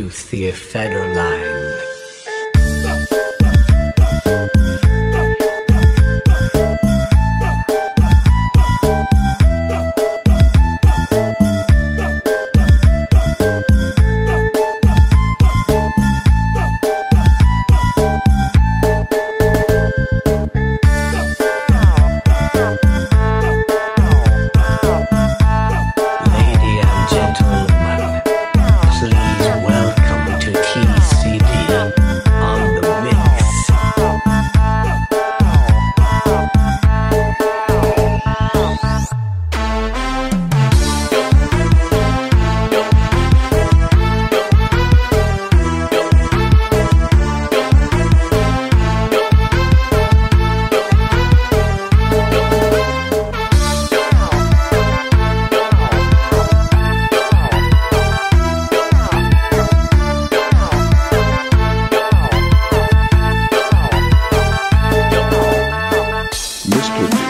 to Theophedoline. estudo.